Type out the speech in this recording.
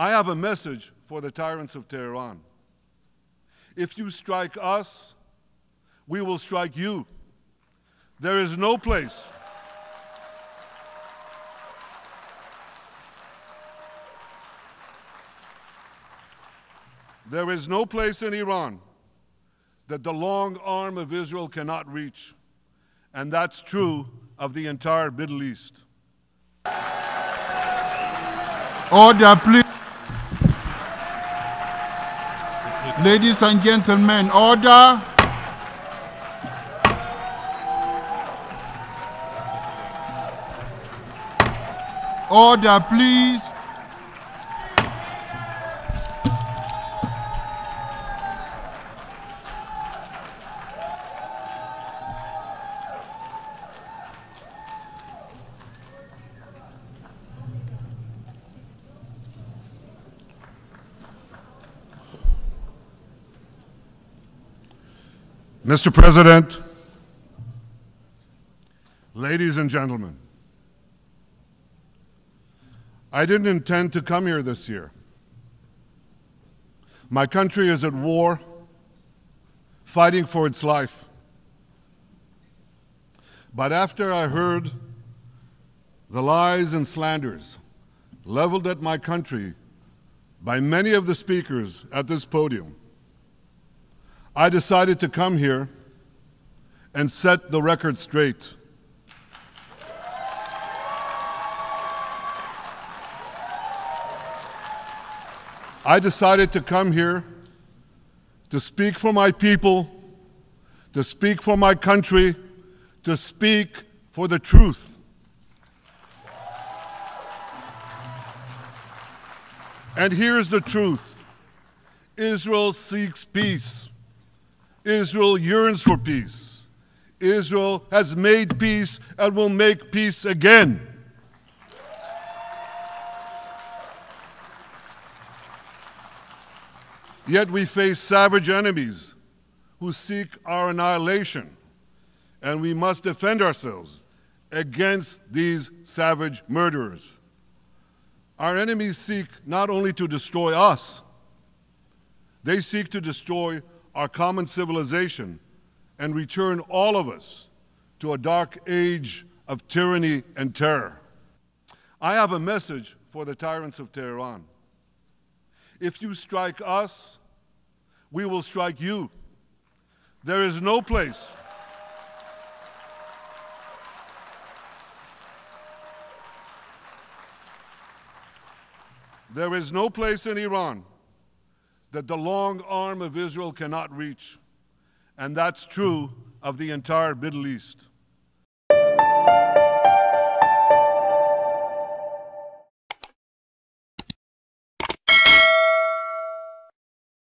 I have a message for the tyrants of Tehran. If you strike us, we will strike you. There is no place. There is no place in Iran that the long arm of Israel cannot reach. And that's true of the entire Middle East. Order, please. Ladies and gentlemen, order. Order, please. Mr. President, ladies and gentlemen, I didn't intend to come here this year. My country is at war, fighting for its life. But after I heard the lies and slanders leveled at my country by many of the speakers at this podium, I decided to come here and set the record straight. I decided to come here to speak for my people, to speak for my country, to speak for the truth. And here's the truth Israel seeks peace. Israel yearns for peace. Israel has made peace and will make peace again. Yet we face savage enemies who seek our annihilation, and we must defend ourselves against these savage murderers. Our enemies seek not only to destroy us, they seek to destroy our common civilization and return all of us to a dark age of tyranny and terror. I have a message for the tyrants of Tehran. If you strike us, we will strike you. There is no place. There is no place in Iran that the long arm of Israel cannot reach. And that's true of the entire Middle East.